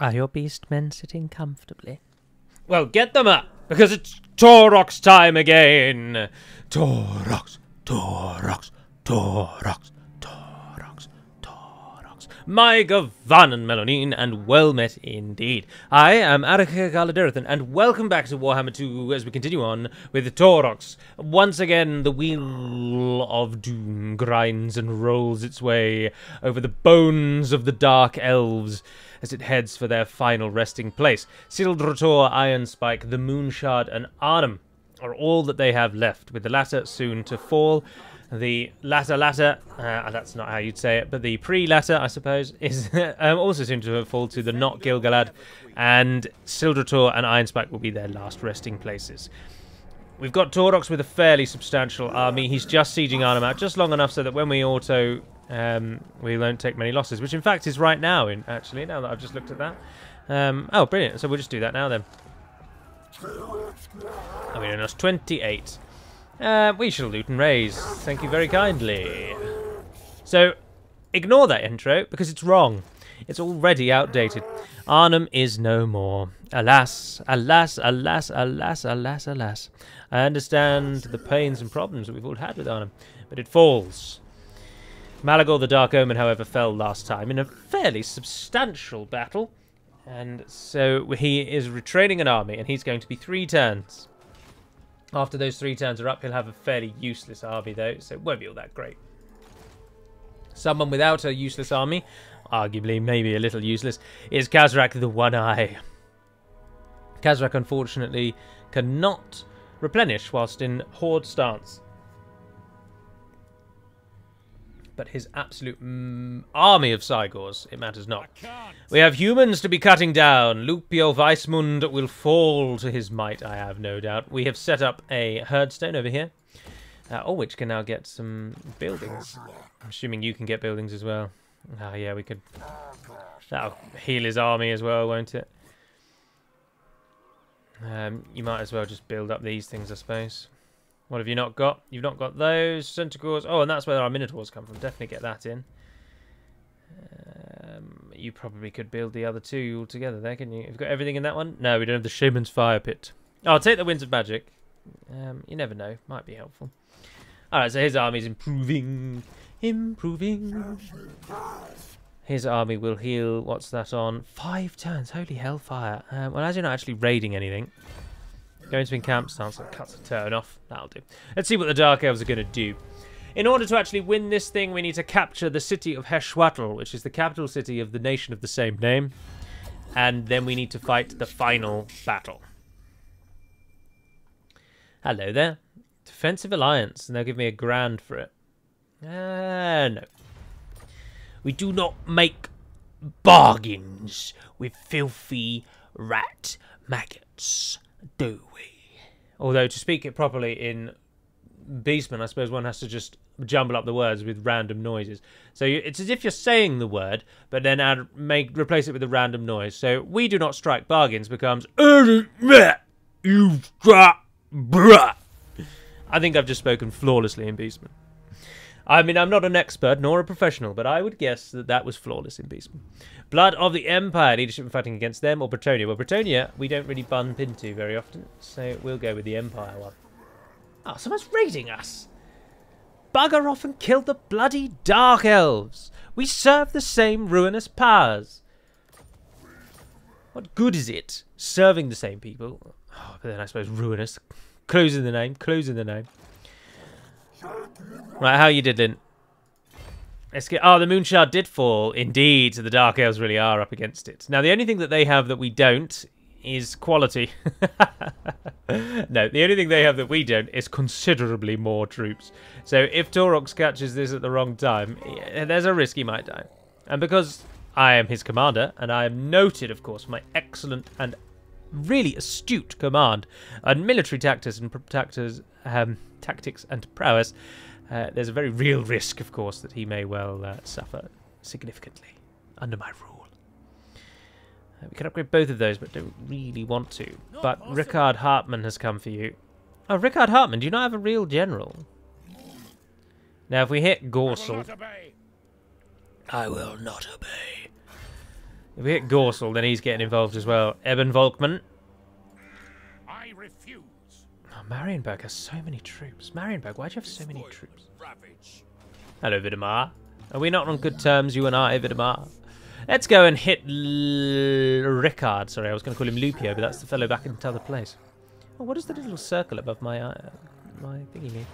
Are your beastmen sitting comfortably? Well, get them up, because it's Taurox time again. Taurox, Taurox, Taurox. My Gavan and Melanine, and well met indeed. I am Arachîr Galudirithon, and welcome back to Warhammer 2 as we continue on with Taurox. Once again, the wheel of doom grinds and rolls its way over the bones of the Dark Elves as it heads for their final resting place. Sildrator, Ironspike, the Moonshard, and Arnheim are all that they have left, with the latter soon to fall. The latter latter, uh, that's not how you'd say it, but the pre-latter, I suppose, is um, also soon to fall to the not Gilgalad, and Sildrator and Ironspike will be their last resting places. We've got Taurox with a fairly substantial army. He's just sieging Arnheim out just long enough so that when we auto um, we won't take many losses, which in fact is right now, in actually, now that I've just looked at that. Um, oh, brilliant. So we'll just do that now then. I mean, us 28. Uh, we shall loot and raise. Thank you very kindly. So, ignore that intro, because it's wrong. It's already outdated. Arnheim is no more. Alas, alas, alas, alas, alas, alas. I understand the pains and problems that we've all had with Arnheim, but it falls. Malagor the Dark Omen, however, fell last time in a fairly substantial battle. And so he is retraining an army, and he's going to be three turns. After those three turns are up, he'll have a fairly useless army, though, so it won't be all that great. Someone without a useless army, arguably maybe a little useless, is Kazrak the One Eye. Kazrak, unfortunately, cannot replenish whilst in Horde stance but his absolute mm, army of Cygors, it matters not. We have humans to be cutting down. Lupio Weismund will fall to his might, I have no doubt. We have set up a herdstone over here, uh, oh, which can now get some buildings. I'm assuming you can get buildings as well. Oh, yeah, we could... That'll heal his army as well, won't it? Um, you might as well just build up these things, I suppose. What have you not got? You've not got those. Centaurs. Oh, and that's where our Minotaurs come from. Definitely get that in. Um, you probably could build the other two all together there, can you? You've got everything in that one? No, we don't have the Shaman's Fire Pit. Oh, I'll take the Winds of Magic. Um, you never know. Might be helpful. Alright, so his army's improving. Improving. His army will heal. What's that on? Five turns. Holy hellfire. Um, well, as you're not actually raiding anything, Going to encamp stance that cuts a turn off. That'll do. Let's see what the Dark Elves are going to do. In order to actually win this thing, we need to capture the city of Hexoatl, which is the capital city of the nation of the same name. And then we need to fight the final battle. Hello there. Defensive Alliance, and they'll give me a grand for it. Ah, uh, no. We do not make bargains with filthy rat maggots do we? Although to speak it properly in Beastman, I suppose one has to just jumble up the words with random noises. So you, it's as if you're saying the word, but then add make replace it with a random noise. So we do not strike bargains becomes you I think I've just spoken flawlessly in Beastman. I mean, I'm not an expert nor a professional, but I would guess that that was flawless in Beastman. Blood of the Empire, leadership and fighting against them, or Bretonnia? Well, Bretonnia, we don't really bump into very often, so we'll go with the Empire one. Oh, someone's raiding us! Bugger off and kill the bloody Dark Elves! We serve the same ruinous powers! What good is it serving the same people? Oh, but then I suppose ruinous. Clues in the name, clues in the name. Right, how you did, Lint? Let's get. Oh, the Moonshard did fall. Indeed, the Dark Elves really are up against it. Now, the only thing that they have that we don't is quality. no, the only thing they have that we don't is considerably more troops. So if Taurox catches this at the wrong time, there's a risk he might die. And because I am his commander, and I am noted, of course, for my excellent and really astute command and military tactics and tactics, um, tactics and prowess, uh, there's a very real risk, of course, that he may well uh, suffer significantly under my rule. Uh, we can upgrade both of those, but don't really want to. Not but possible. Rickard Hartman has come for you. Oh, Rickard Hartman, do you not have a real general? Now, if we hit Gorsel... I will not obey. If we hit Gorsel, then he's getting involved as well. Eben Volkman. Marienburg has so many troops. Marienburg, why do you have so many troops? Hello, Vidamar. Are we not on good terms, you and I, Vidamar? Let's go and hit L- Rickard. Sorry, I was going to call him Lupio, but that's the fellow back in the other place. Oh, what does the little circle above my uh, my thingy mean?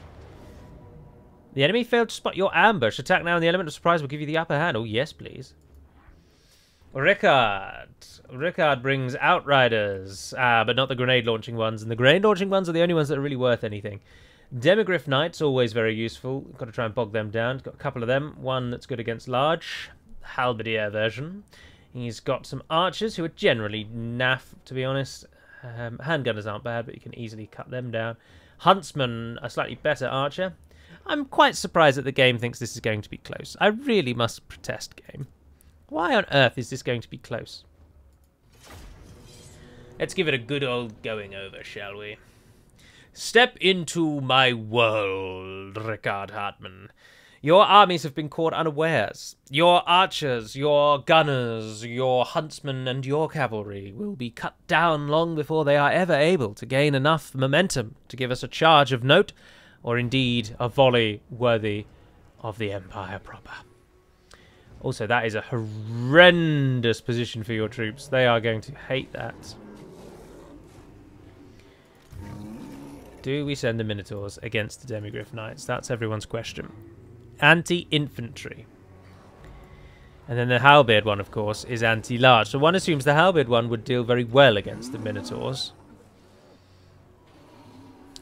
The enemy failed to spot your ambush. Attack now, and the element of surprise will give you the upper hand. Oh, yes, please. Rickard. Rickard brings Outriders, ah, but not the grenade launching ones. And the grenade launching ones are the only ones that are really worth anything. Demigryph Knights, always very useful. Got to try and bog them down. Got a couple of them. One that's good against large. Halberdier version. He's got some archers who are generally naff, to be honest. Um, handgunners aren't bad, but you can easily cut them down. Huntsman, a slightly better archer. I'm quite surprised that the game thinks this is going to be close. I really must protest, game. Why on earth is this going to be close? Let's give it a good old going over, shall we? Step into my world, Rickard Hartmann. Your armies have been caught unawares. Your archers, your gunners, your huntsmen, and your cavalry will be cut down long before they are ever able to gain enough momentum to give us a charge of note, or indeed a volley worthy of the Empire proper. Also, that is a horrendous position for your troops. They are going to hate that. Do we send the Minotaurs against the Demigryph Knights? That's everyone's question. Anti-infantry. And then the Halberd one, of course, is anti-large. So one assumes the Halberd one would deal very well against the Minotaurs.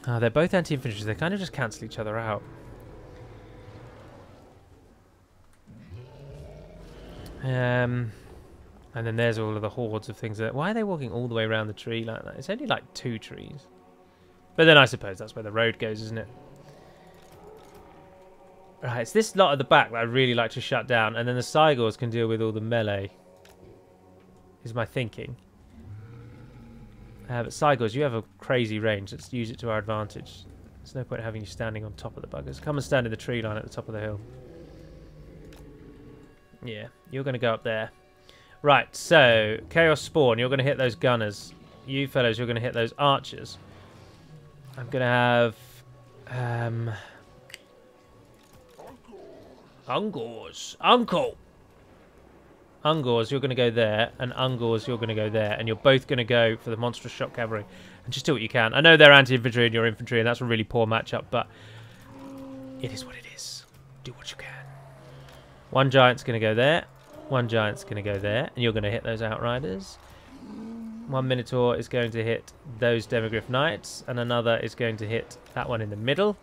Ah, they're both anti-infantry. They kind of just cancel each other out. Um, and then there's all of the hordes of things. That, why are they walking all the way around the tree like that? It's only like two trees. But then I suppose that's where the road goes, isn't it? Right, it's this lot at the back that I really like to shut down, and then the Cygors can deal with all the melee. Is my thinking. Uh, but Cygors, you have a crazy range. Let's use it to our advantage. There's no point having you standing on top of the buggers. Come and stand in the tree line at the top of the hill. Yeah, you're going to go up there. Right, so Chaos Spawn, you're going to hit those gunners. You fellows, you're going to hit those archers. I'm going to have... Um, Ungors. Uncle! Ungors, you're going to go there, and Ungors, you're going to go there, and you're both going to go for the monstrous shock cavalry. And just do what you can. I know they're anti-infantry and you're infantry, and that's a really poor matchup, but it is what it is. Do what you can. One giant's going to go there. One giant's going to go there, and you're going to hit those outriders. One Minotaur is going to hit those Demigryph Knights, and another is going to hit that one in the middle,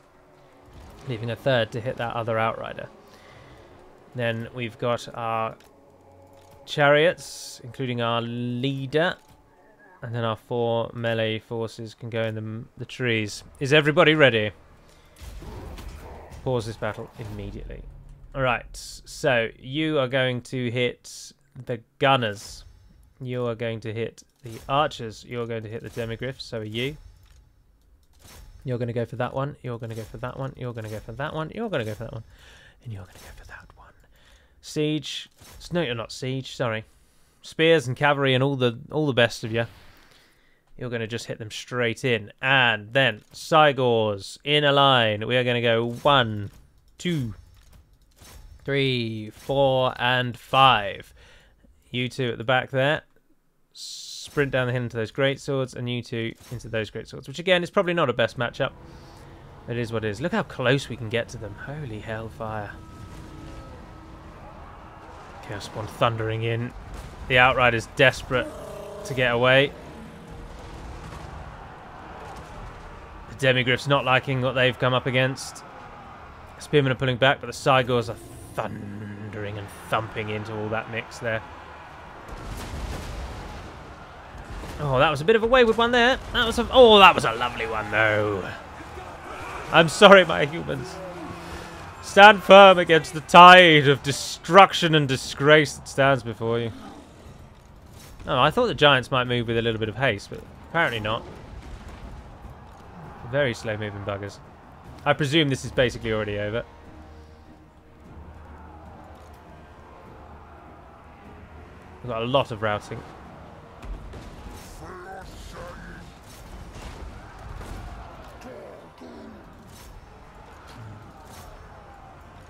leaving a third to hit that other outrider. Then we've got our chariots, including our leader, and then our four melee forces can go in the, the trees. Is everybody ready? Pause this battle immediately. Alright, so you are going to hit the gunners. You are going to hit the archers. You're going to hit the demigryphs, so are you. You're going to go for that one. You're going to go for that one. You're going to go for that one. You're going to go for that one. And you're going to go for that one. Siege. No, you're not siege. Sorry. Spears and cavalry and all the all the best of you. You're going to just hit them straight in. And then Cygors in a line. We are going to go one, two, three, four, and five. You two at the back there. Sprint down the hill into those great swords, and you two into those great swords, which again is probably not a best matchup. It is what it is. Look how close we can get to them. Holy hellfire. Chaos Spawn thundering in. The Outrider's desperate to get away. The Demigryph's not liking what they've come up against. Spearmen are pulling back, but the Cygors are thundering and thumping into all that mix there. Oh, that was a bit of a wayward one there. That was a, oh, that was a lovely one though. I'm sorry, my humans. Stand firm against the tide of destruction and disgrace that stands before you. Oh, I thought the giants might move with a little bit of haste, but apparently not. Very slow moving buggers. I presume this is basically already over. We've got a lot of routing.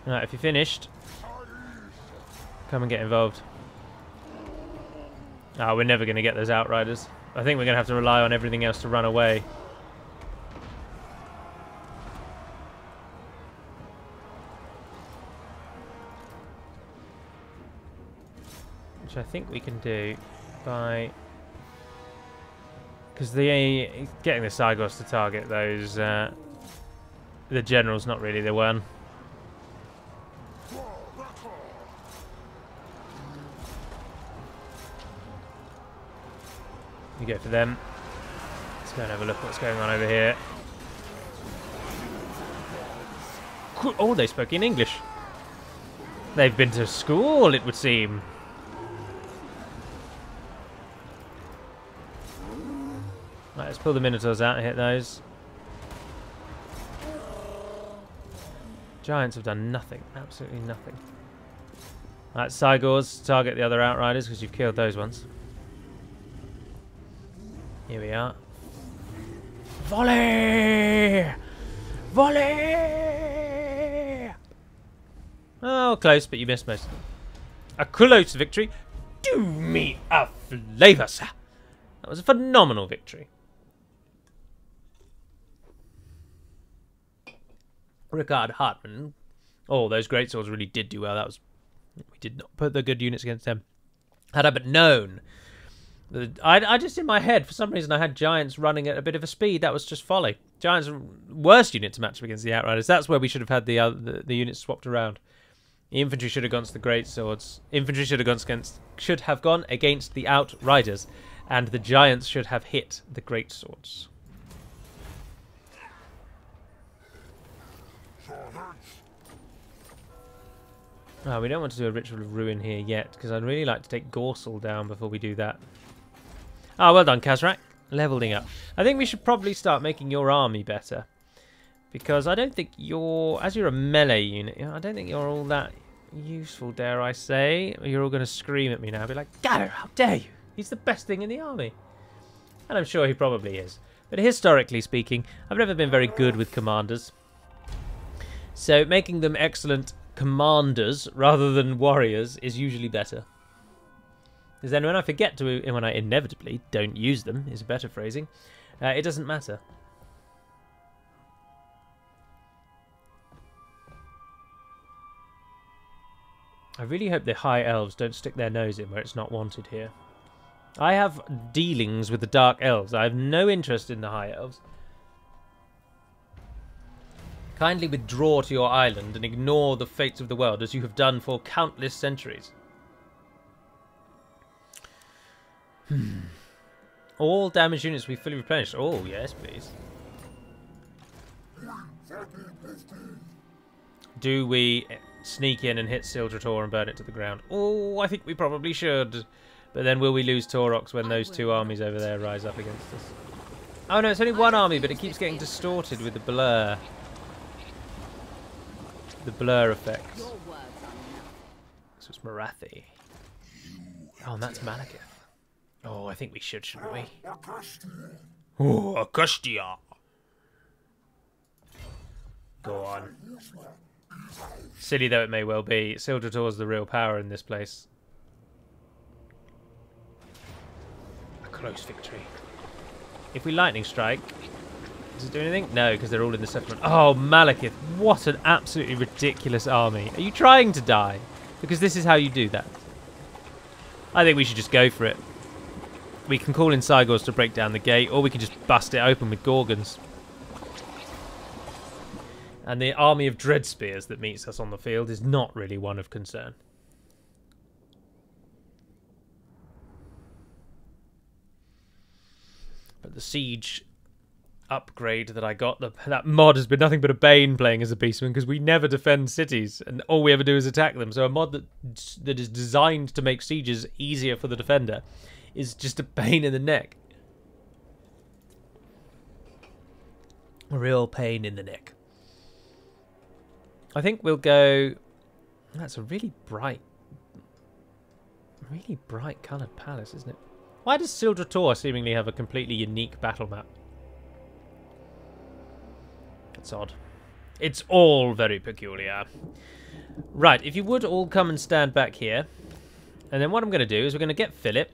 Right, if you're finished, come and get involved. Ah, we're never going to get those outriders. I think we're going to have to rely on everything else to run away. Which I think we can do by... Because the getting the Cygors to target those... Uh, the general's not really the one. You go for them. Let's go and have a look what's going on over here. Oh, they spoke in English. They've been to school, it would seem. Right, let's pull the Minotaurs out and hit those. Giants have done nothing. Absolutely nothing. Right, Cygors, target the other Outriders because you've killed those ones. Here we are. Volley! Volley! Oh, close, but you missed most. A close victory. Do me a favour, sir. That was a phenomenal victory. Rickard Hartman. Oh, those great swords really did do well. That was we did not put the good units against them. Had I but known I, I just in my head for some reason I had giants running at a bit of a speed. That was just folly. Giants worst unit to match up against the outriders. That's where we should have had the, uh, the the units swapped around. The infantry should have gone to the great swords. Infantry should have gone against should have gone against the outriders, and the giants should have hit the great swords. Oh, we don't want to do a ritual of ruin here yet, because I'd really like to take Gorsel down before we do that. Ah, oh, well done, Kazrak. Leveling up. I think we should probably start making your army better. Because I don't think you're... As you're a melee unit, I don't think you're all that useful, dare I say. You're all going to scream at me now. Be like, Gather, how dare you? He's the best thing in the army. And I'm sure he probably is. But historically speaking, I've never been very good with commanders. So making them excellent commanders rather than warriors is usually better. Because then when I forget to, when I inevitably don't use them, is a better phrasing, uh, it doesn't matter. I really hope the High Elves don't stick their nose in where it's not wanted here. I have dealings with the Dark Elves. I have no interest in the High Elves. Kindly withdraw to your island and ignore the fates of the world as you have done for countless centuries. Hmm. All damage units will be fully replenished. Oh, yes, please. Do we sneak in and hit Sildrator and burn it to the ground? Oh, I think we probably should. But then will we lose Taurox when those two armies over there rise up against us? Oh no, it's only one army, but it keeps getting distorted with the blur. The blur effect. This was Morathi. Oh, and that's Malekith. Oh, I think we should, shouldn't we? Oh, Akastia. Go on. Silly though it may well be, is the real power in this place. A close victory. If we lightning strike, does it do anything? No, because they're all in the settlement. Oh, Malekith, what an absolutely ridiculous army. Are you trying to die? Because this is how you do that. I think we should just go for it. We can call in Cygors to break down the gate, or we can just bust it open with Gorgons. And the army of Dread Spears that meets us on the field is not really one of concern. But the siege upgrade that I got, the, that mod has been nothing but a bane playing as a beastman because we never defend cities and all we ever do is attack them. So a mod that that is designed to make sieges easier for the defender is just a pain in the neck. A real pain in the neck. I think we'll go... That's a really bright... really bright coloured palace, isn't it? Why does Sildrator seemingly have a completely unique battle map? It's odd. It's all very peculiar. Right, if you would all come and stand back here. And then what I'm going to do is we're going to get Philip.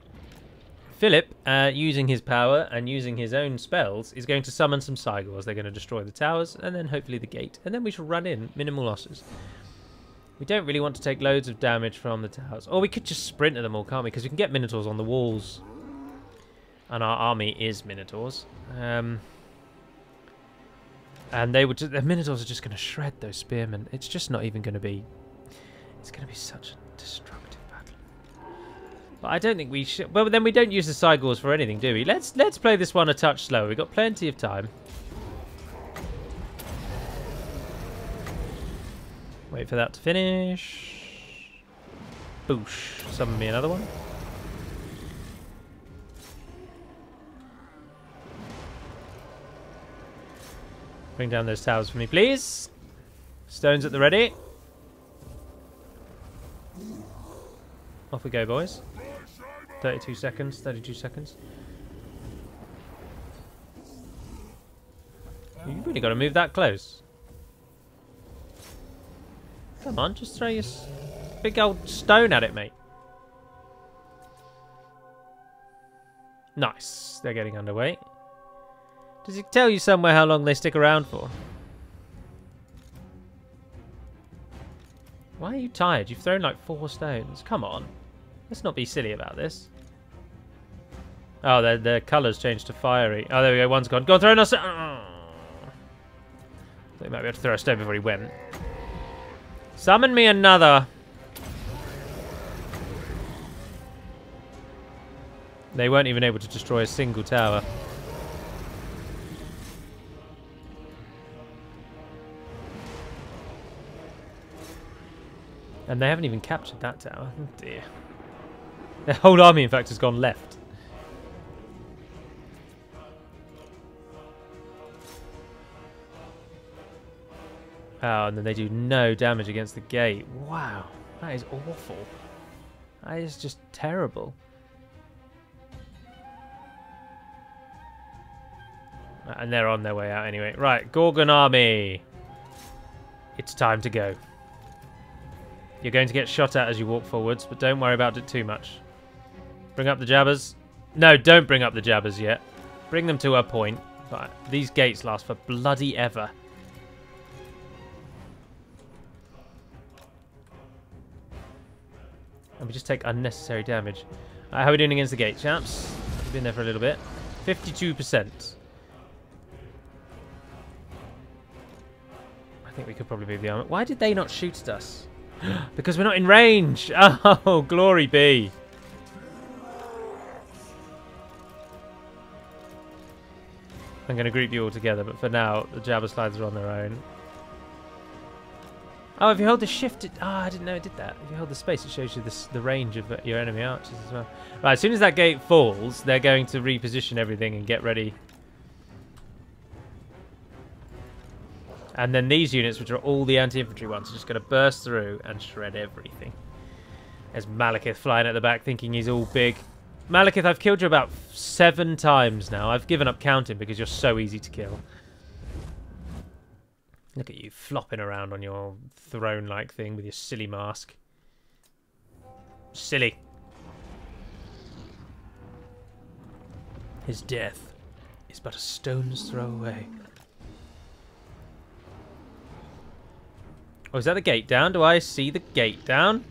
Philip, uh, using his power and using his own spells, is going to summon some Cygors. They're going to destroy the towers and then hopefully the gate. And then we shall run in, minimal losses. We don't really want to take loads of damage from the towers. Or we could just sprint at them all, can't we? Because we can get Minotaurs on the walls. And our army is Minotaurs. Um, and they would just, the Minotaurs are just going to shred those spearmen. It's just not even going to be... It's going to be such a destructive battle. But I don't think we should... Well, then we don't use the Cygors for anything, do we? Let's, let's play this one a touch slower. We've got plenty of time. Wait for that to finish. Boosh. Summon me another one. Bring down those towers for me, please. Stones at the ready. Off we go, boys. 32 seconds, 32 seconds. You really got to move that close. Come on, just throw your big old stone at it, mate. Nice. They're getting underway. Does it tell you somewhere how long they stick around for? Why are you tired? You've thrown like four stones. Come on. Let's not be silly about this. Oh, their, their colours changed to fiery. Oh, there we go. One's gone. Go on, throw another stone. Oh. Ah! They might be able to throw a stone before he went. Summon me another. They weren't even able to destroy a single tower. And they haven't even captured that tower. Oh dear. Their whole army, in fact, has gone left. Oh, and then they do no damage against the gate. Wow, that is awful. That is just terrible. And they're on their way out anyway. Right, Gorgon army. It's time to go. You're going to get shot at as you walk forwards, but don't worry about it too much. Bring up the jabbers. No, don't bring up the jabbers yet. Bring them to a point. But these gates last for bloody ever. And we just take unnecessary damage. Right, how are we doing against the gate, chaps? We've been there for a little bit. 52%. I think we could probably move the armor. Why did they not shoot at us? Because we're not in range. Oh, glory be. I'm going to group you all together, but for now, the Jabberslythes are on their own. Oh, if you hold the shift... It, oh, I didn't know it did that. If you hold the space, it shows you the range of uh, your enemy archers as well. Right, as soon as that gate falls, they're going to reposition everything and get ready. And then these units, which are all the anti-infantry ones, are just going to burst through and shred everything. There's Malekith flying at the back, thinking he's all big. Malekith, I've killed you about seven times now. I've given up counting because you're so easy to kill. Look at you flopping around on your throne-like thing with your silly mask. Silly. His death is but a stone's throw away. Oh, is that the gate down? Do I see the gate down?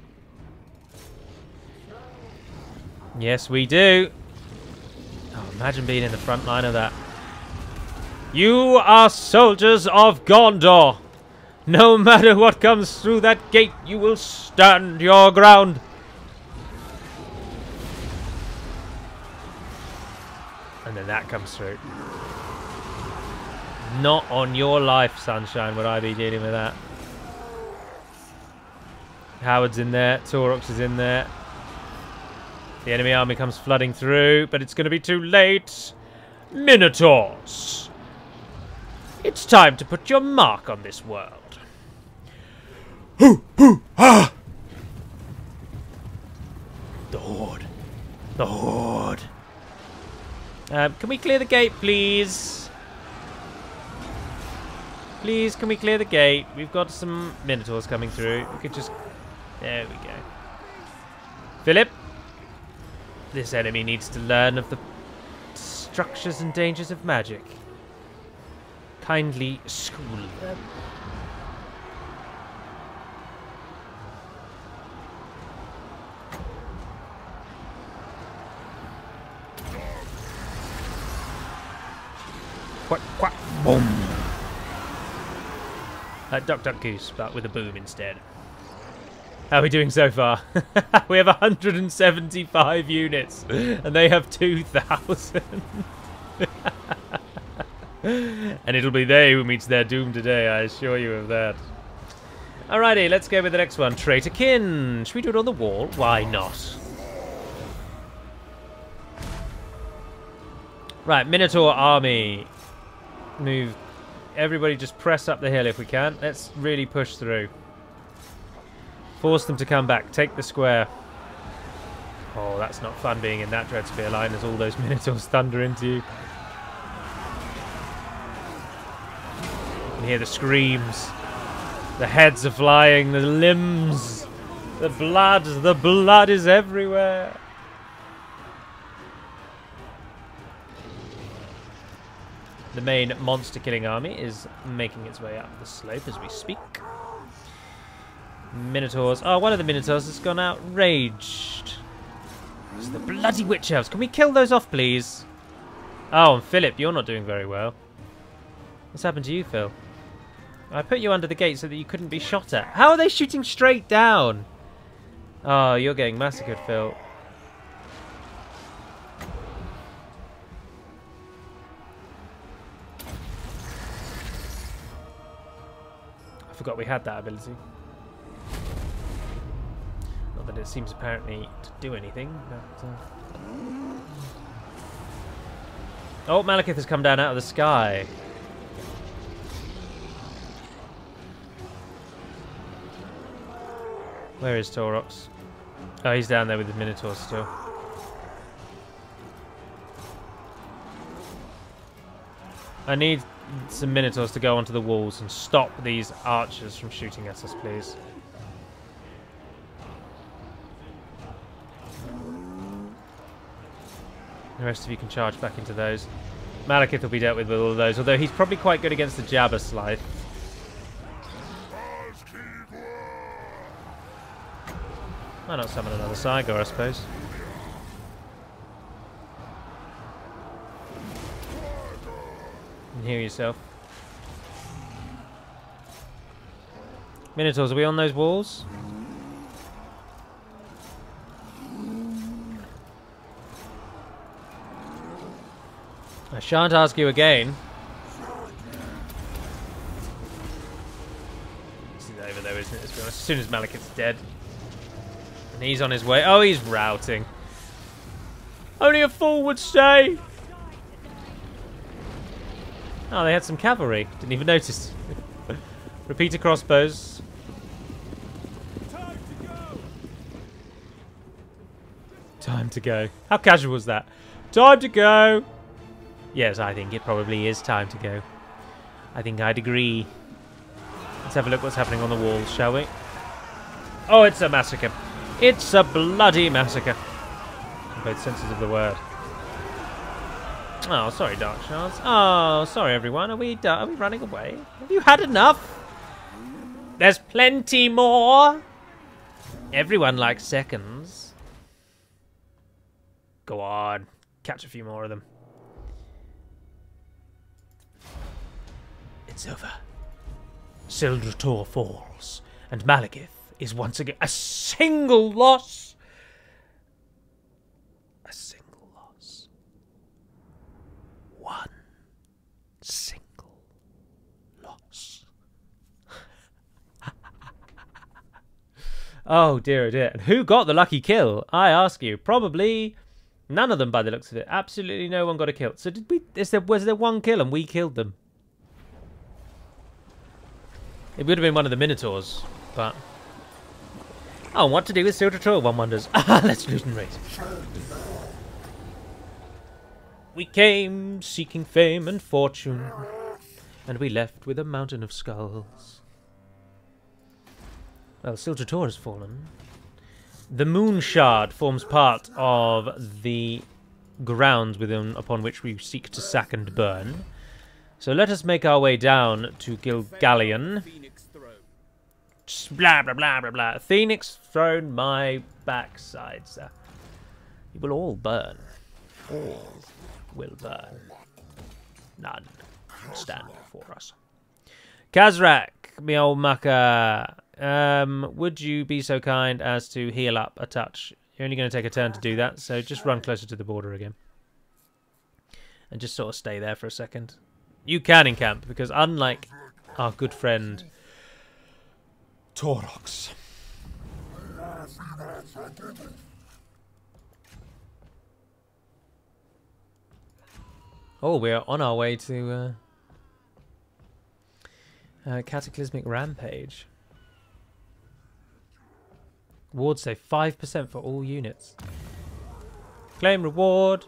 Yes, we do. Oh, imagine being in the front line of that. You are soldiers of Gondor. No matter what comes through that gate, you will stand your ground. And then that comes through. Not on your life, Sunshine, would I be dealing with that. Howard's in there. Taurox is in there. The enemy army comes flooding through, but it's going to be too late. Minotaurs! It's time to put your mark on this world. Hoo, hoo, ah! The Horde. The Horde. Um, can we clear the gate, please? Please, can we clear the gate? We've got some Minotaurs coming through. We could just... There we go. Philip? This enemy needs to learn of the structures and dangers of magic. Kindly school them. Quack, quack, boom. Uh, Duck Duck Goose, but with a boom instead. How are we doing so far? we have 175 units, and they have 2,000. and it'll be they who meets their doom today, I assure you of that. Alrighty, let's go with the next one. Traitor Kin. Should we do it on the wall? Why not? Right, Minotaur army. Move. Everybody just press up the hill if we can. Let's really push through. Force them to come back. Take the square. Oh, that's not fun being in that Dreadspear line as all those Minotaurs thunder into you. You can hear the screams. The heads are flying, the limbs, the blood, the blood is everywhere. The main monster killing army is making its way up the slope as we speak. Minotaurs. Oh, one of the Minotaurs has gone outraged. It's the bloody witch elves. Can we kill those off, please? Oh, and Philip, you're not doing very well. What's happened to you, Phil? I put you under the gate so that you couldn't be shot at. How are they shooting straight down? Oh, you're getting massacred, Phil. I forgot we had that ability. That it seems apparently to do anything, but... Uh... Oh, Malekith has come down out of the sky. Where is Taurox? Oh, he's down there with the Minotaurs still. I need some Minotaurs to go onto the walls and stop these archers from shooting at us, please. The rest of you can charge back into those. Malekith will be dealt with with all of those, although he's probably quite good against the Jabberslythe. Why not summon another Cygor, I suppose? And heal yourself. Minotaurs, are we on those walls? Shan't ask you again. Over it? As soon as Malekith's dead. And he's on his way. Oh, he's routing. Only a fool would stay. Oh, they had some cavalry. Didn't even notice. Repeater crossbows. Time to go. How casual was that? Time to go. Yes, I think it probably is time to go. I think I'd agree. Let's have a look what's happening on the walls, shall we? Oh, it's a massacre. It's a bloody massacre. In both senses of the word. Oh, sorry, Dark Shards. Oh, sorry, everyone. Are we uh, are we running away? Have you had enough? There's plenty more. Everyone likes seconds. Go on. Catch a few more of them. Over. Sildrator falls, and Malekith is once again a single loss. A single loss. One single loss. oh dear, oh dear. And who got the lucky kill? I ask you. Probably none of them by the looks of it. Absolutely no one got a kill. So did we? Is there was there one kill and we killed them? It would have been one of the Minotaurs, but... Oh, what to do with Silver Troll, one wonders. Ah, let's loot and raid. We came seeking fame and fortune, and we left with a mountain of skulls. Well, Sildrator has fallen. The moon shard forms part of the grounds within upon which we seek to sack and burn. So let us make our way down to Gilgallion. Phoenix throne. Just Blah blah blah blah blah. Phoenix thrown my backside, sir. You will all burn. All will burn. None stand before us. Kazrak, me old mucker. Um, would you be so kind as to heal up a touch? You're only going to take a turn to do that, so just run closer to the border again. And just sort of stay there for a second. You can encamp, because unlike our good friend Taurox. Oh, we're on our way to uh, uh, Cataclysmic Rampage. Rewards say 5% for all units. Claim reward.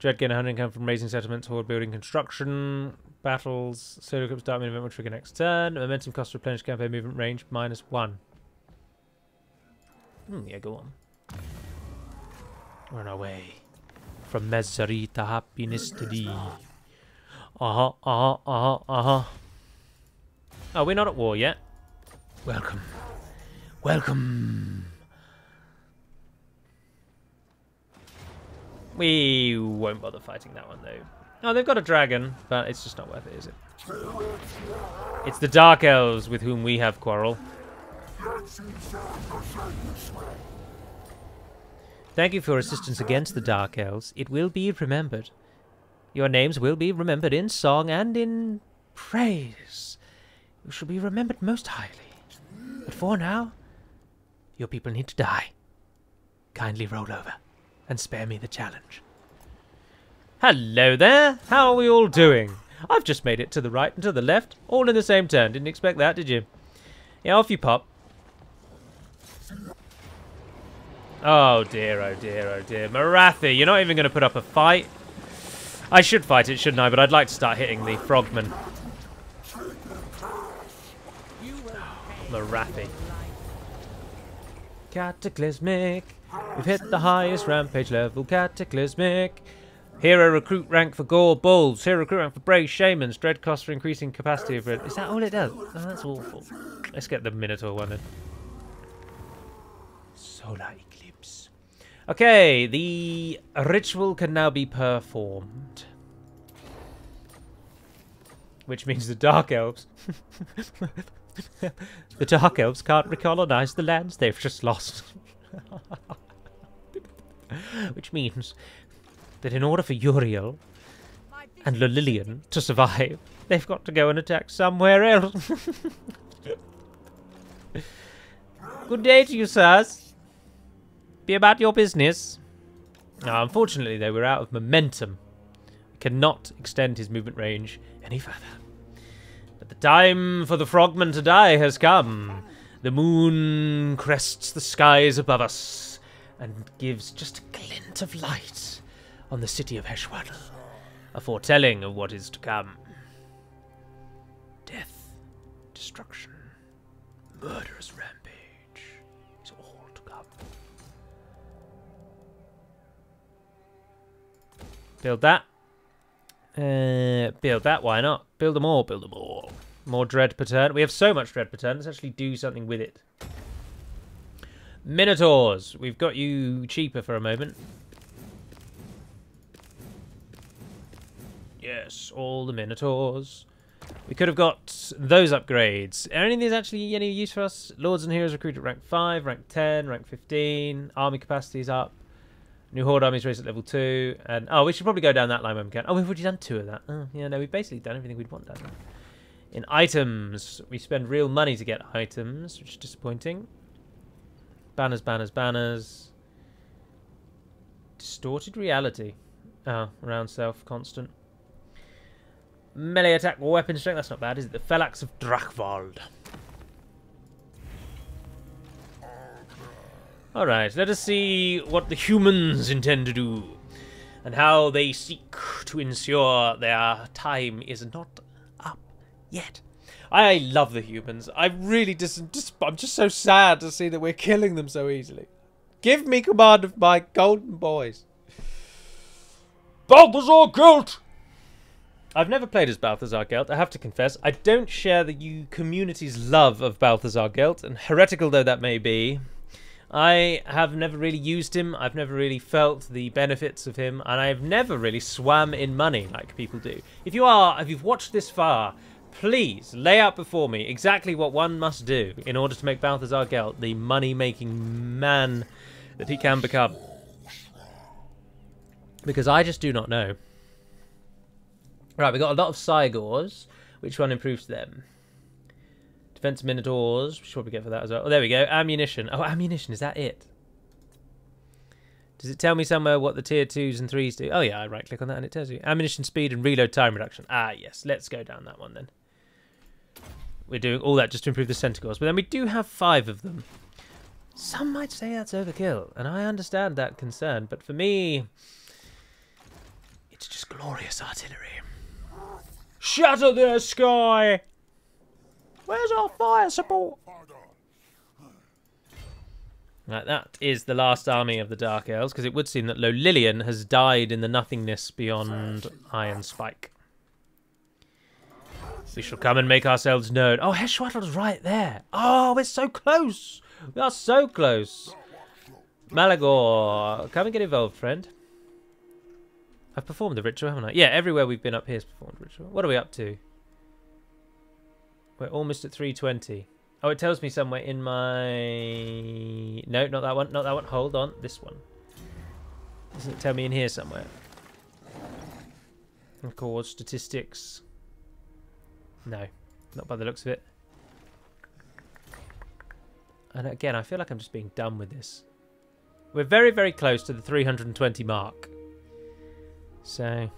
Dread gain 100 income from raising settlements, horde building construction, battles, solo cup start event will trigger next turn. Momentum cost replenish campaign movement range minus 1. Hmm, yeah, go on. We're on our way. From misery to happiness to thee. Uh-huh, uh-huh, uh-huh, uh-huh. Oh, we're not at war yet. Welcome. Welcome. We won't bother fighting that one, though. Oh, they've got a dragon, but it's just not worth it, is it? It's the Dark Elves with whom we have quarrel. Thank you for your assistance against the Dark Elves. It will be remembered. Your names will be remembered in song and in praise. You shall be remembered most highly. But for now, your people need to die. Kindly roll over and spare me the challenge. Hello there! How are we all doing? I've just made it to the right and to the left, all in the same turn. Didn't expect that, did you? Yeah, off you pop. Oh dear, oh dear, oh dear. Morathi, you're not even going to put up a fight? I should fight it, shouldn't I? But I'd like to start hitting the frogmen. Morathi. Cataclysmic. We've hit the highest rampage level. Cataclysmic. Hero recruit rank for Gorebulls. Hero recruit rank for Bray-Shamans. Dread cost for increasing capacity of Red. Is that all it does? Oh, that's awful. Let's get the Minotaur one then. Solar Eclipse. Okay, the ritual can now be performed. Which means the Dark Elves. the Dark Elves can't recolonize the lands they've just lost. Which means that in order for Uriel and Lillian to survive, they've got to go and attack somewhere else. Good day to you, sirs. Be about your business. Now, unfortunately, though, we're out of momentum. We cannot extend his movement range any further. But the time for the frogman to die has come. The moon crests the skies above us and gives just a glint of light on the city of Hexoatl, a foretelling of what is to come. Death, destruction, murderous rampage is all to come. Build that. Uh, build that, why not? Build them all, build them all. More dread pattern. We have so much dread pattern. Let's actually do something with it. Minotaurs. We've got you cheaper for a moment. Yes, all the Minotaurs. We could have got those upgrades. Are any of these actually any use for us? Lords and Heroes recruited rank 5, rank 10, rank 15. Army capacity's up. New Horde armies raised at level 2. And Oh, we should probably go down that line when we can. Oh, we've already done two of that. Oh, yeah, no, we've basically done everything we'd want done. In items, we spend real money to get items, which is disappointing. Banners, banners, banners. Distorted reality. Ah, oh, round self, constant. Melee attack, weapon strength, that's not bad, is it? The Phalanx of Drakwald. Alright, let us see what the humans intend to do. and how they seek to ensure their time is not yet. I love the humans. I really just, just I'm just so sad to see that we're killing them so easily. Give me command of my golden boys. Balthasar Gelt! I've never played as Balthasar Gelt, I have to confess. I don't share the U community's love of Balthasar Gelt, and heretical though that may be, I have never really used him. I've never really felt the benefits of him, and I've never really swam in money like people do. If you are, if you've watched this far, please lay out before me exactly what one must do in order to make Balthasar Gelt the money-making man that he can become. Because I just do not know. Right, we got a lot of Cygors. Which one improves them? Defense Minotaurs. We should probably get for that as well. Oh, there we go. Ammunition. Oh, ammunition. Is that it? Does it tell me somewhere what the tier 2s and 3s do? Oh, yeah. I right click on that and it tells you. Ammunition speed and reload time reduction. Ah, yes. Let's go down that one then. We're doing all that just to improve the Centaurs. But then we do have five of them. Some might say that's overkill. And I understand that concern. But for me, it's just glorious artillery. Shatter their sky! Where's our fire support? Right, that is the last army of the Dark Elves, because it would seem that Lolilian has died in the nothingness beyond Iron Spike. We shall come and make ourselves known. Oh, Hexoatl's right there. Oh, we're so close. We are so close. Malagor, come and get involved, friend. I've performed the ritual, haven't I? Yeah, everywhere we've been up here has performed ritual. What are we up to? We're almost at 320. Oh, it tells me somewhere in my... No, not that one. Not that one. Hold on. This one. Doesn't it tell me in here somewhere? Of course, statistics. No, not by the looks of it. And again, I feel like I'm just being done with this. We're very, very close to the 320 mark. So...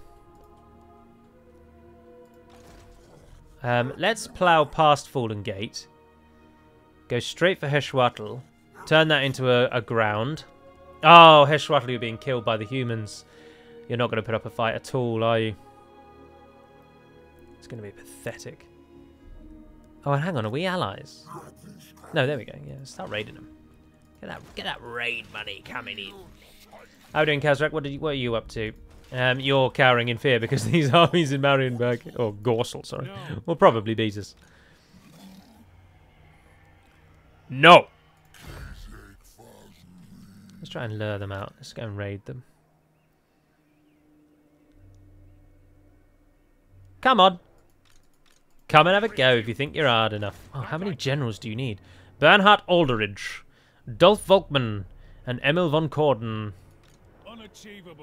Um, let's plough past Fallen Gate. Go straight for Hexoatl. Turn that into a, a ground. Oh, Hexoatl, you're being killed by the humans. You're not going to put up a fight at all, are you? It's going to be pathetic. Oh, and hang on, are we allies? No, there we go. Yeah, start raiding them. Get that, get that raid money coming in. How are you doing, Khazrak? What, did you, what are you up to? Um, you're cowering in fear because these armies in Marienburg, or Gorsel, sorry, no. will probably beat us. No! Let's try and lure them out. Let's go and raid them. Come on! Come and have a go if you think you're hard enough. Oh, how many generals do you need? Bernhard Alderich, Dolf Volkmann, and Emil von Corden.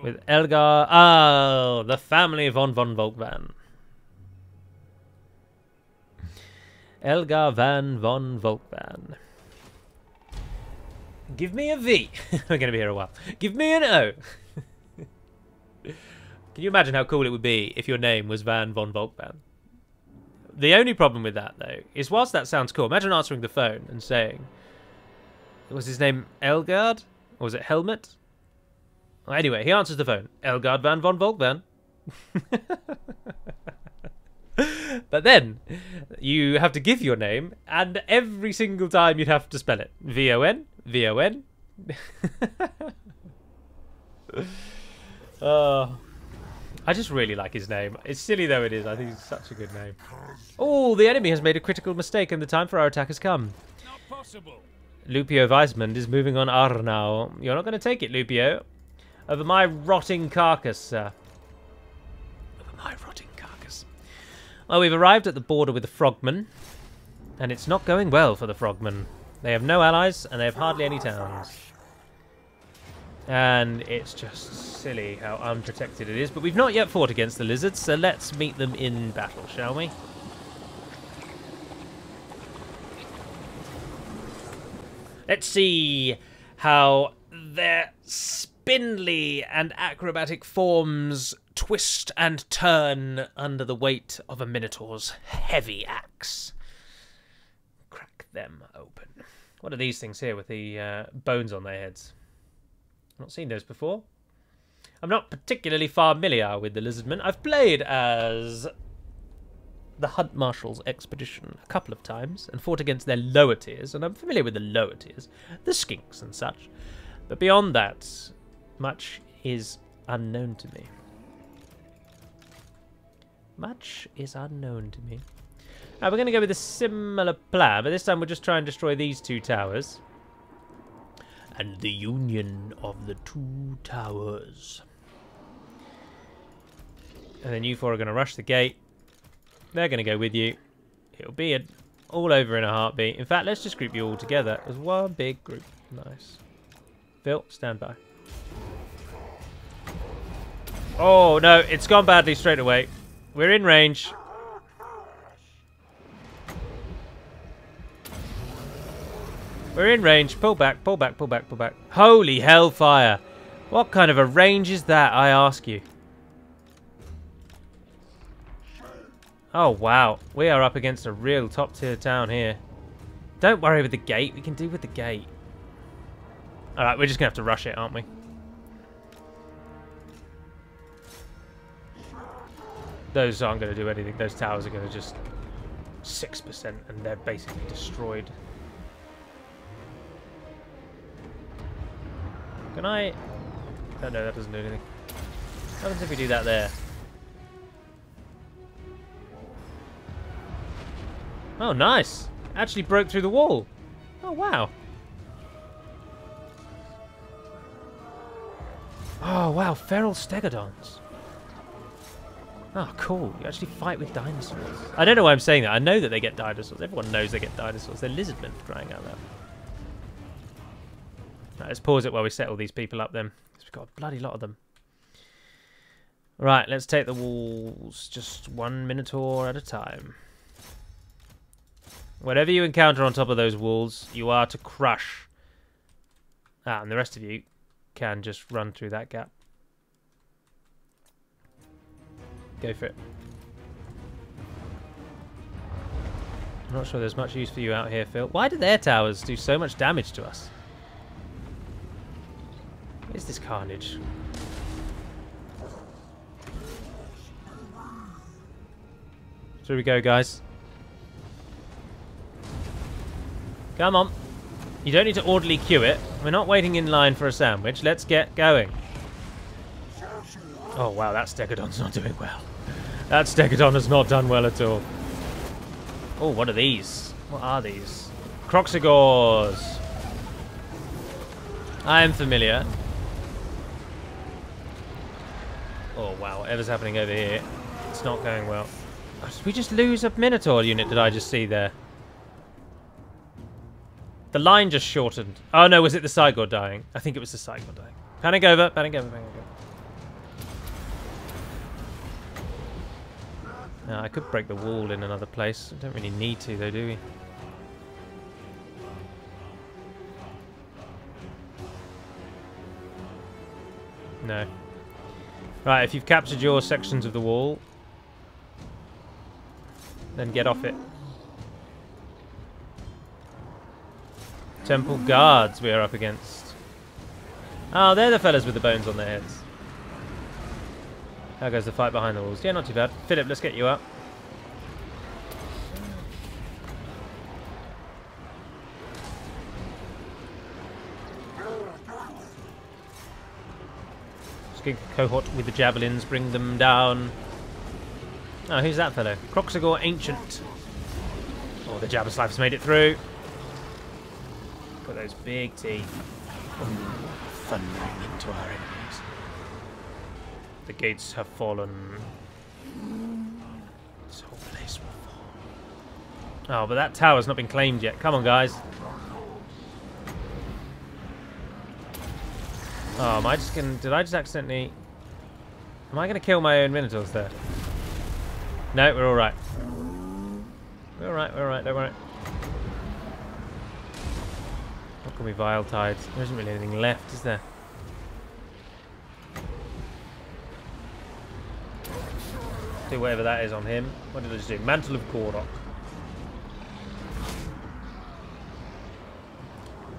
With Elgar... Oh, the family von von Volkvan. Elgar van von Volkvan. Give me a V. We're going to be here a while. Give me an O. Can you imagine how cool it would be if your name was Van von Volkvan? The only problem with that, though, is whilst that sounds cool, imagine answering the phone and saying, was his name Elgard? Or was it Helmet? Well, anyway, he answers the phone. Elgard van von Volkvan. but then you have to give your name, and every single time you'd have to spell it. V-O-N, V-O-N. uh, I just really like his name. It's silly though it is. I think it's such a good name. Oh, the enemy has made a critical mistake and the time for our attack has come. Not possible. Lupio Weismund is moving on Arnau. You're not going to take it, Lupio. Over my rotting carcass, sir. Over my rotting carcass. Well, we've arrived at the border with the Frogmen, and it's not going well for the Frogmen. They have no allies, and they have hardly any towns. And it's just silly how unprotected it is. But we've not yet fought against the lizards, so let's meet them in battle, shall we? Let's see how their spindly and acrobatic forms twist and turn under the weight of a Minotaur's heavy axe. Crack them open. What are these things here with the uh, bones on their heads? Not seen those before. I'm not particularly familiar with the Lizardmen. I've played as the Hunt Marshals expedition a couple of times and fought against their lower tiers, and I'm familiar with the lower tiers, the skinks and such. But beyond that, much is unknown to me. Much is unknown to me. Right, we're going to go with a similar plan, but this time we'll just try and destroy these two towers. And the union of the two towers. And then you four are going to rush the gate. They're going to go with you. It'll be all over in a heartbeat. In fact, let's just group you all together as one big group. Nice. Phil, stand by. Oh, no, it's gone badly straight away. We're in range. We're in range. Pull back, pull back, pull back, pull back. Holy hellfire. What kind of a range is that, I ask you? Oh, wow. We are up against a real top-tier town here. Don't worry with the gate. We can do with the gate. Alright, we're just going to have to rush it, aren't we? Those aren't going to do anything. Those towers are going to just... 6% and they're basically destroyed. Can I... Oh no, that doesn't do anything. What happens if we do that there? Oh, nice! Actually broke through the wall. Oh, wow. Oh, wow, feral stegodons. Oh, cool. You actually fight with dinosaurs. I don't know why I'm saying that. I know that they get dinosaurs. Everyone knows they get dinosaurs. They're lizardmen, crying out loud. Let's pause it while we set all these people up then. We've got a bloody lot of them. Right, let's take the walls just one Minotaur at a time. Whatever you encounter on top of those walls, you are to crush. Ah, and the rest of you can just run through that gap. Go for it. I'm not sure there's much use for you out here, Phil. Why do their towers do so much damage to us? Is this carnage? So we go, guys. Come on. You don't need to orderly queue it. We're not waiting in line for a sandwich. Let's get going. Oh, wow, that Stegodon's not doing well. That Stegodon has not done well at all. Oh, what are these? What are these? Kroxigors. I am familiar. Oh, wow, whatever's happening over here, it's not going well. Oh, did we just lose a Minotaur unit did I just see there? The line just shortened. Oh no, was it the Cygor dying? I think it was the Cygor dying. Panic over, panic over, panic over. I could break the wall in another place. I don't really need to though, do we? No. Right, if you've captured your sections of the wall, then get off it. Temple guards we are up against. Oh, they're the fellas with the bones on their heads. How goes the fight behind the walls? Yeah, not too bad. Philip, let's get you up. Skink cohort with the javelins, bring them down. Oh, who's that fellow? Kroxigor Ancient. Oh, the Jabberslythe's made it through. Put those big teeth. Thundering into our enemies. The gates have fallen. This whole place will fall. Oh, but that tower's not been claimed yet. Come on, guys. Oh, am I just gonna... Did I just accidentally... Am I gonna kill my own Minotaurs there? No, we're alright. We're alright, we're alright, don't worry. What can we Vile Tides? There isn't really anything left, is there? Do whatever that is on him. What did I just do? Mantle of Korok.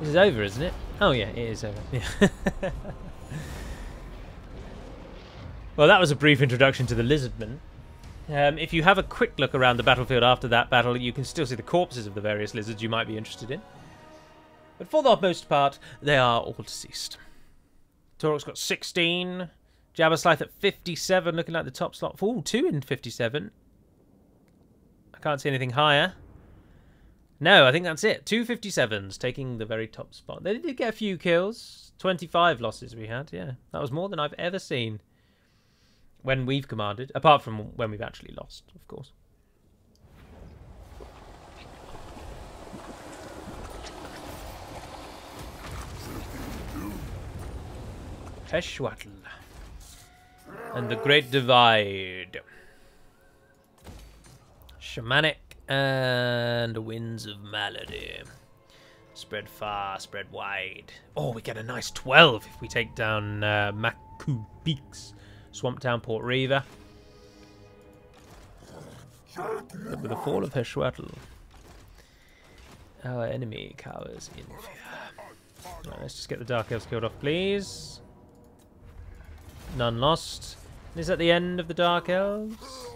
This is over, isn't it? Oh yeah, it is over. Yeah. Well, that was a brief introduction to the Lizardmen. Um, if you have a quick look around the battlefield after that battle, you can still see the corpses of the various lizards you might be interested in. But for the most part, they are all deceased. Taurox's got 16. Jabberslythe at 57, looking like the top slot. Ooh, two in 57. I can't see anything higher. No, I think that's it. 257s taking the very top spot. They did get a few kills. 25 losses we had, yeah. That was more than I've ever seen when we've commanded, apart from when we've actually lost, of course. Hexoatl. And the Great Divide. Shamanic and Winds of Malady. Spread far, spread wide. Oh, we get a nice 12 if we take down uh, Maku Peaks. Swamp Town, Port Reaver. With the fall of Hexoatl, our enemy cowers in fear. Right, let's just get the Dark Elves killed off, please. None lost. Is that the end of the Dark Elves?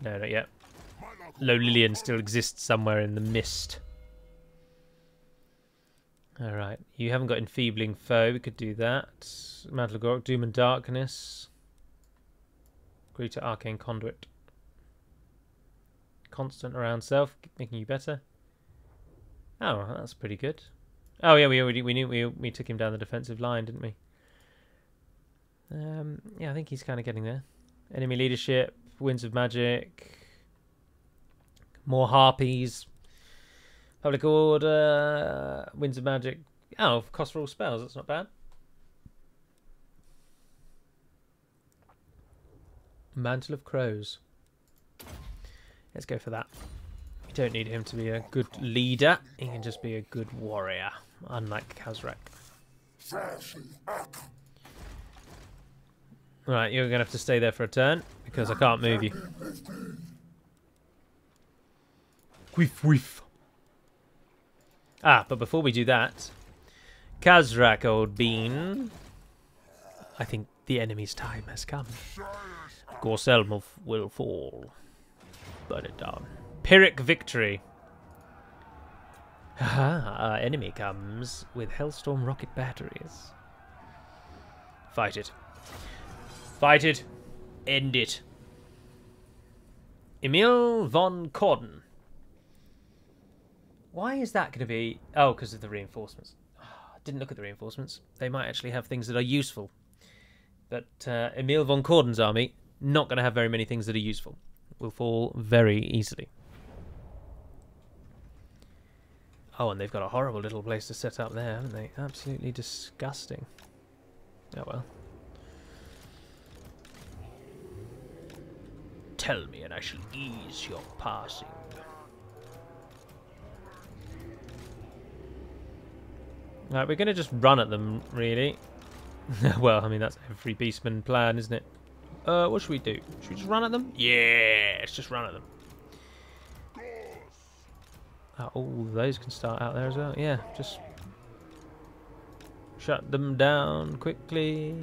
No, not yet. Low Lillian still exists somewhere in the mist. Alright, you haven't got Enfeebling Foe, we could do that. Mantle of Doom and Darkness. Greater Arcane Conduit. Constant around self, making you better. Oh, that's pretty good. Oh yeah, we already we knew we we took him down the defensive line, didn't we? Um, yeah, I think he's kind of getting there. Enemy leadership, winds of magic, more harpies, public order, winds of magic. Oh, cost for all spells. That's not bad. Mantle of Crows. Let's go for that. We don't need him to be a good leader. He can just be a good warrior, unlike Khazrak. Right, you're going to have to stay there for a turn, because I can't move you. Whiff, whiff. Ah, but before we do that, Khazrak, old bean, I think the enemy's time has come. Gorselmov will fall. Burn it down. Pyrrhic victory. Haha, our enemy comes with Hellstorm rocket batteries. Fight it. Fight it. End it. Emil von Corden. Why is that going to be... Oh, because of the reinforcements. I didn't look at the reinforcements. They might actually have things that are useful. But uh, Emil von Corden's army, not going to have very many things that are useful. Will fall very easily. Oh, and they've got a horrible little place to set up there, haven't they? Absolutely disgusting. Oh well. Tell me and I shall ease your passing. Right, we're going to just run at them, really. well, I mean, that's every Beastman plan, isn't it? Uh, what should we do? Should we just run at them? Yeah, let's just run at them. Oh, oh, those can start out there as well. Yeah, just shut them down quickly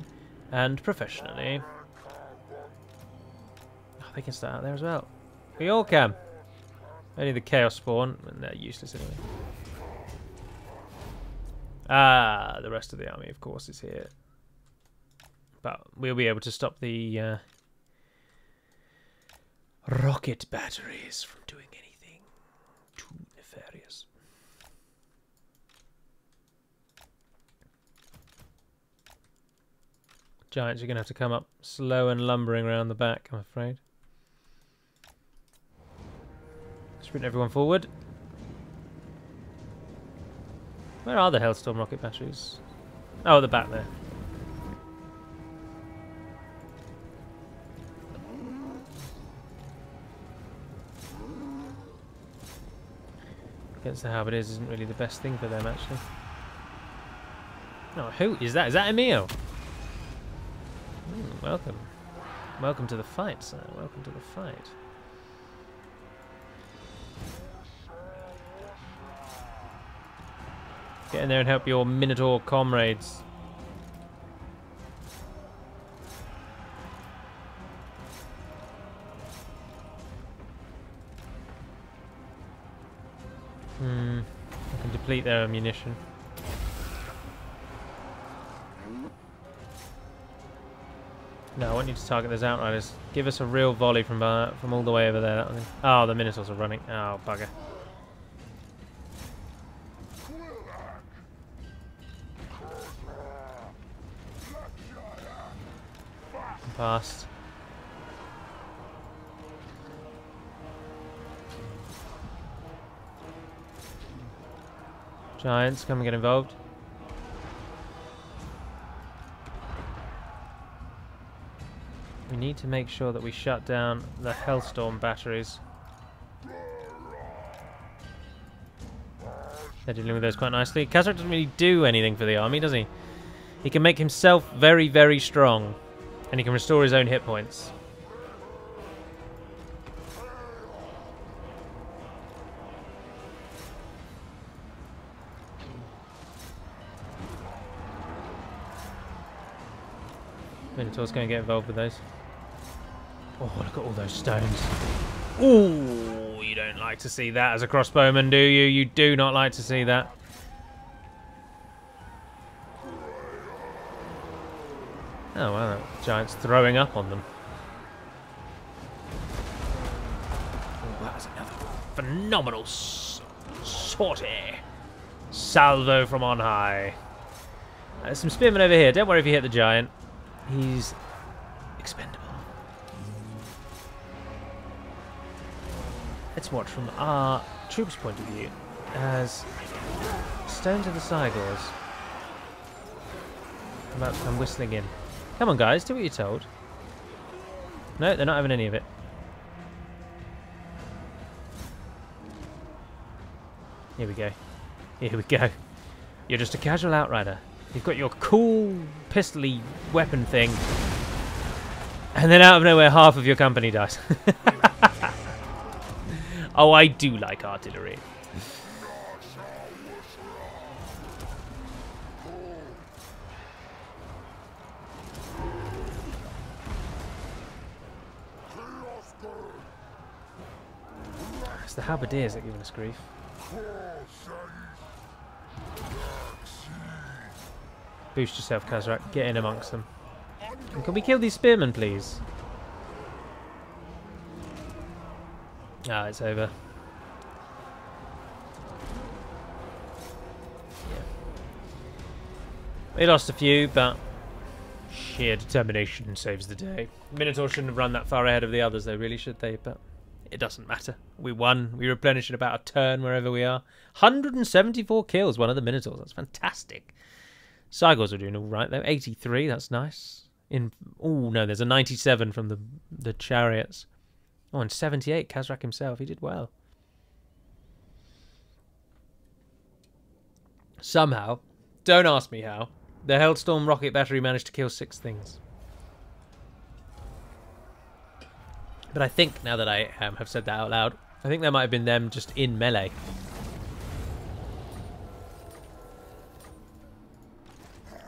and professionally. Oh, they can start out there as well. We all can. Only the Chaos Spawn, and they're useless anyway. Ah, the rest of the army, of course, is here. But we'll be able to stop the uh, rocket batteries from doing anything too nefarious. Giants are going to have to come up slow and lumbering around the back, I'm afraid. Sprint everyone forward. Where are the Hellstorm rocket batteries? Oh, the back there. Against the Halberdiers isn't really the best thing for them, actually. No, who is that? Is that Emil? Mm, welcome. Welcome to the fight, sir. Welcome to the fight. Get in there and help your Minotaur comrades. Hmm. I can deplete their ammunition. No, I want you to target those outriders. Give us a real volley from uh, from all the way over there. Oh, the Minotaurs are running. Oh, bugger. Past. Giants, come and get involved. We need to make sure that we shut down the Hellstorm batteries. They're dealing with those quite nicely. Khazrak doesn't really do anything for the army, does he? He can make himself very, very strong. And he can restore his own hit points. Minotaur's going to get involved with those. Oh, look at all those stones. Oh, you don't like to see that as a crossbowman, do you? You do not like to see that. Oh, wow, giant's throwing up on them. Oh, that is another phenomenal sortie. Salvo from on high. There's some spearmen over here. Don't worry if you hit the giant. He's expendable. Let's watch from our troops' point of view as stones of the Cygors about to come whistling in. Come on, guys, do what you're told. No, they're not having any of it. Here we go. Here we go. You're just a casual outrider. You've got your cool pistoly weapon thing. And then out of nowhere, half of your company dies. oh, I do like artillery. The halberdiers that are giving us grief. Boost yourself, Khazrak. Get in amongst them. And can we kill these spearmen, please? Ah, it's over. Yeah. We lost a few, but sheer determination saves the day. Minotaur shouldn't have run that far ahead of the others, though, really, should they? But it doesn't matter. We won. We replenish in about a turn wherever we are. 174 kills, one of the Minotaurs. That's fantastic. Cygors are doing all right though. 83, that's nice. In oh no, there's a 97 from the the chariots. Oh, and 78, Khazrak himself. He did well. Somehow, don't ask me how, the Hellstorm rocket battery managed to kill six things. But I think, now that I um, have said that out loud, I think there might have been them just in melee.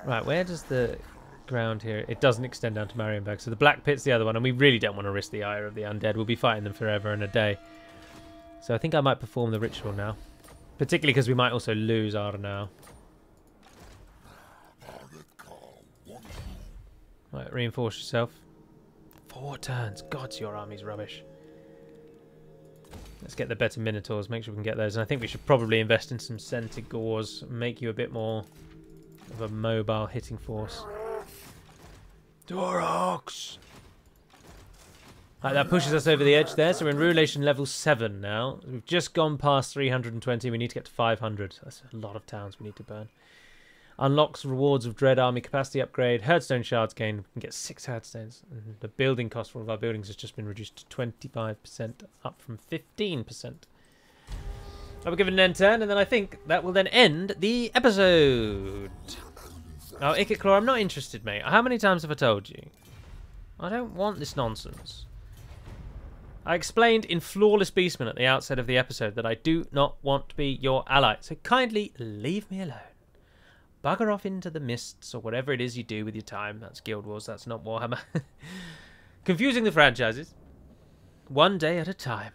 Right, where does the ground here... It doesn't extend down to Marienburg, so the Black Pit's the other one, and we really don't want to risk the ire of the undead. We'll be fighting them forever and a day. So I think I might perform the ritual now. Particularly because we might also lose Ardenau. Right, reinforce yourself. Four turns. God, your army's rubbish. Let's get the better Minotaurs, make sure we can get those. And I think we should probably invest in some Centaurs, make you a bit more of a mobile hitting force. Dorox! Right, that pushes us over the edge there, so we're in ruination level 7 now. We've just gone past 320, we need to get to 500. That's a lot of towns we need to burn. Unlocks rewards of Dread Army capacity upgrade. Herdstone shards gain. We can get 6 Herdstones. And mm-hmm. the building cost for all of our buildings has just been reduced to 25%, up from 15%. I'll be given an end turn, and then I think that will then end the episode. Oh, Ikit Claw, I'm not interested, mate. How many times have I told you? I don't want this nonsense. I explained in Flawless Beastman at the outset of the episode that I do not want to be your ally, so kindly leave me alone. Bugger off into the mists or whatever it is you do with your time. That's Guild Wars, that's not Warhammer. Confusing the franchises. One day at a time.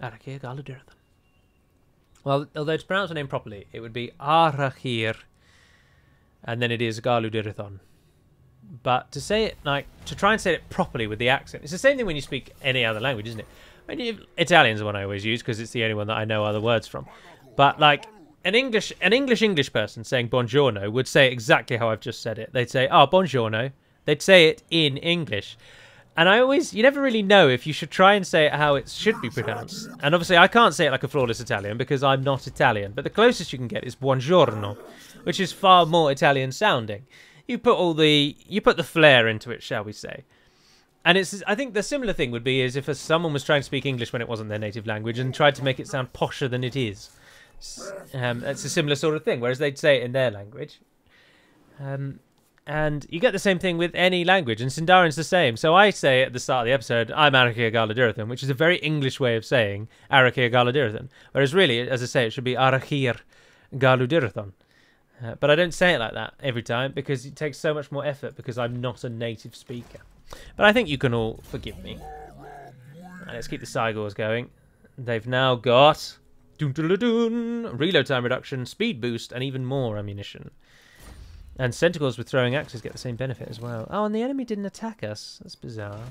Arakir Galadirthan. Well, although to pronounce the name properly, it would be Arachir, and then it is Galudirithon. But to say it like to try and say it properly with the accent, it's the same thing when you speak any other language, isn't it? I mean, Italian's the one I always use because it's the only one that I know other words from. But like an English, an English English person saying buongiorno would say exactly how I've just said it. They'd say, "Oh, buongiorno." They'd say it in English. And I always, you never really know if you should try and say it how it should be pronounced. And obviously, I can't say it like a flawless Italian because I'm not Italian. But the closest you can get is buongiorno, which is far more Italian sounding. You put all the, you put the flair into it, shall we say? And it's, I think the similar thing would be is if someone was trying to speak English when it wasn't their native language and tried to make it sound posher than it is. Um, it's a similar sort of thing. Whereas they'd say it in their language. Um, and you get the same thing with any language, and Sindarin's the same. So I say at the start of the episode, I'm Arakia Galadirthan, which is a very English way of saying Arakia Galadirthan. Whereas really, as I say, it should be Arakir Galudirthan. Uh, but I don't say it like that every time because it takes so much more effort because I'm not a native speaker. But I think you can all forgive me. Let's keep the Cygors going. They've now got reload time reduction, speed boost, and even more ammunition. And Centigors with throwing axes get the same benefit as well. Oh, and the enemy didn't attack us. That's bizarre.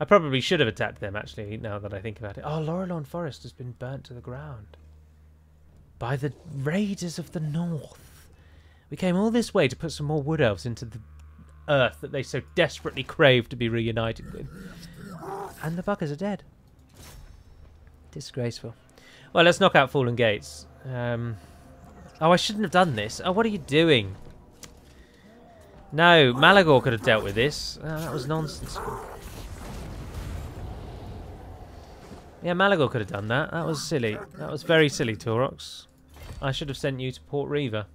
I probably should have attacked them, actually, now that I think about it. Oh, Laurelorn Forest has been burnt to the ground. By the Raiders of the North. We came all this way to put some more Wood Elves into the earth that they so desperately crave to be reunited with. And the buggers are dead. Disgraceful. Well, let's knock out Fallen Gates. Um, oh, I shouldn't have done this. Oh, what are you doing? No, Malagor could have dealt with this. Oh, that was nonsense. Yeah, Malagor could have done that. That was silly. That was very silly, Taurox. I should have sent you to Port Reaver.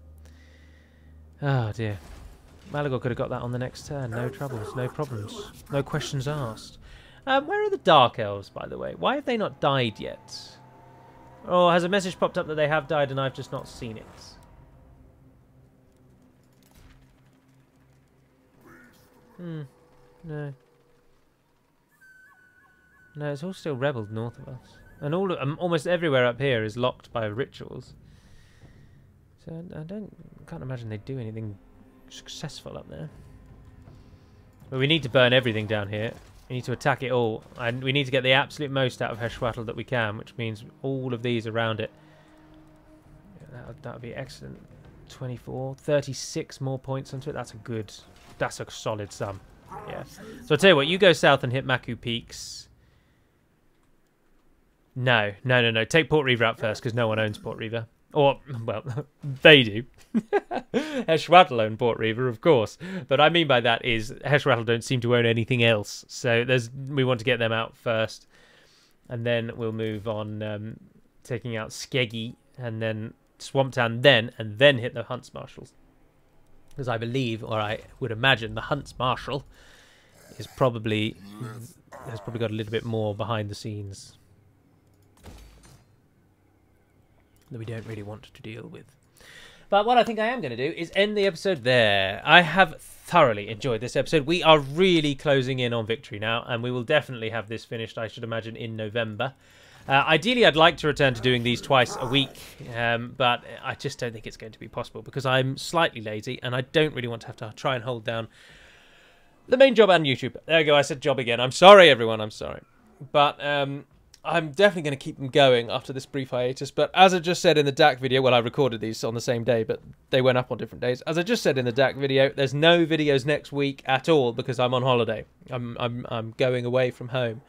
Oh, dear. Malagor could have got that on the next turn. No troubles, no problems. No questions asked. Um, where are the Dark Elves, by the way? Why have they not died yet? Or has a message popped up that they have died and I've just not seen it? Hmm. No. No, it's all still rebelled north of us. And all um, almost everywhere up here is locked by rituals. So I, I don't can't imagine they'd do anything successful up there. But we need to burn everything down here. We need to attack it all. And we need to get the absolute most out of Hexoatl that we can, which means all of these around it. That, would be excellent. 24, 36 more points onto it. That's a good, that's a solid sum. Yeah. So I'll tell you what, you go south and hit Maku Peaks. No, no, no, no. Take Port Reaver out first because no one owns Port Reaver. Or, well, they do. Hexoatl own Port Reaver, of course. But I mean by that is Hexoatl don't seem to own anything else. So there's we want to get them out first. And then we'll move on um, taking out Skeggi and then Swamptown then, and then hit the Hunts Marshals. Because I believe, or I would imagine, the Hunts Marshal is probably has probably got a little bit more behind the scenes that we don't really want to deal with. But what I think I am going to do is end the episode there. I have thoroughly enjoyed this episode. We are really closing in on victory now, and we will definitely have this finished, I should imagine, in November. Uh, ideally, I'd like to return to doing these twice a week, um, but I just don't think it's going to be possible because I'm slightly lazy and I don't really want to have to try and hold down the main job on YouTube. There we go, I said job again. I'm sorry, everyone, I'm sorry. But um, I'm definitely going to keep them going after this brief hiatus. But as I just said in the DAC video, well, I recorded these on the same day, but they went up on different days. As I just said in the DAC video, there's no videos next week at all because I'm on holiday. I'm I'm I'm going away from home.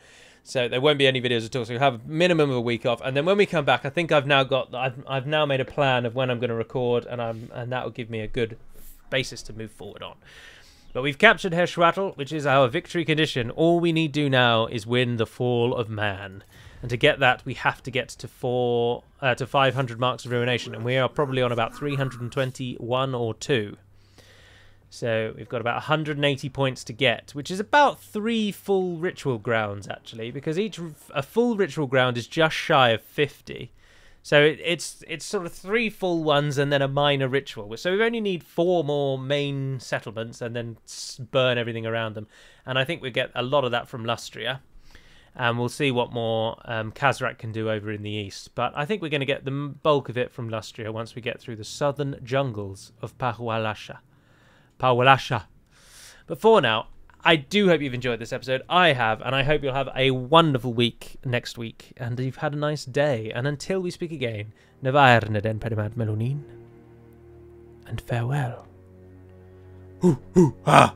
So there won't be any videos at all. So we have a minimum of a week off, and then when we come back, I think I've now got I've I've now made a plan of when I'm going to record, and I'm and that will give me a good basis to move forward on. But we've captured Hexoatl, which is our victory condition. All we need do now is win the Fall of Man, and to get that, we have to get to four uh, to 500 marks of ruination, and we are probably on about 321 or two. So we've got about 180 points to get, which is about three full ritual grounds actually, because each a full ritual ground is just shy of 50. So it, it's it's sort of three full ones and then a minor ritual. So we only need four more main settlements and then burn everything around them. And I think we get a lot of that from Lustria. and we'll see what more um, Khazrak can do over in the east. But I think we're going to get the bulk of it from Lustria once we get through the southern jungles of Pahualasha. Pahualasha. But for now, I do hope you've enjoyed this episode. I have, and I hope you'll have a wonderful week next week, and you've had a nice day. And until we speak again, Nevair den Pedimad Melonin, and farewell. Ah!